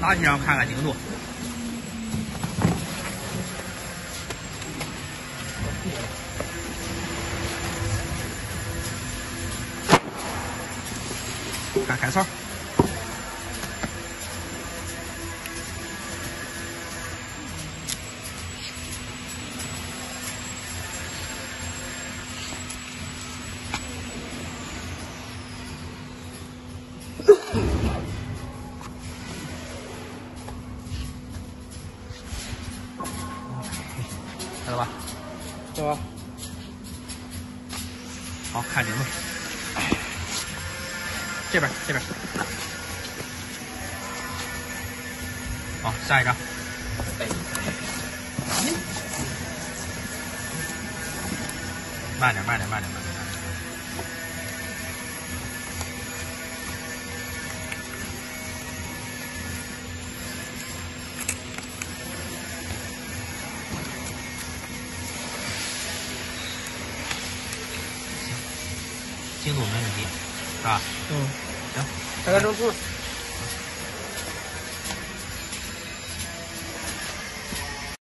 拿起让看看精度，看开窗。看到吧？对吧？好看精度。这边，这边。好，下一张。慢点，慢点，慢点。慢点精度没问题，是吧？嗯，行，开个正图。